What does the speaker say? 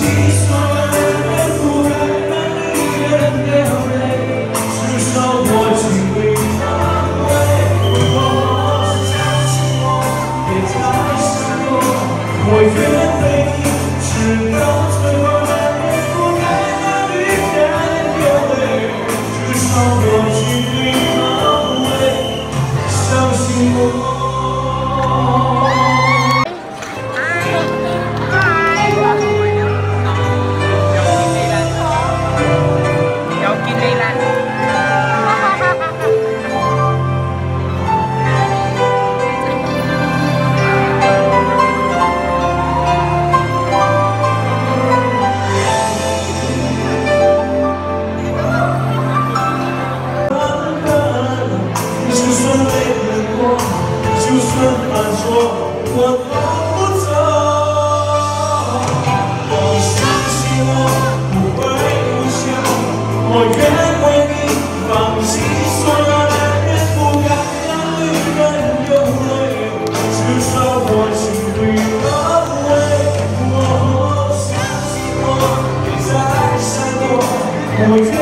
你说男人不该让人流泪至少我学会包围别再我愿我都不走相信我不会哭我愿为你放弃所有男人不让女人流泪至少我相信我再闪躲愿